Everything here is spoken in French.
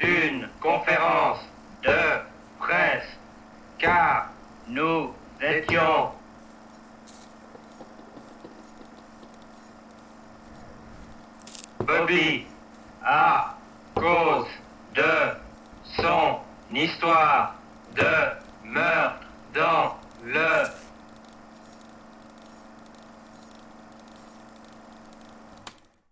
Une conférence de presse, car nous étions Bobby, à cause de son histoire de.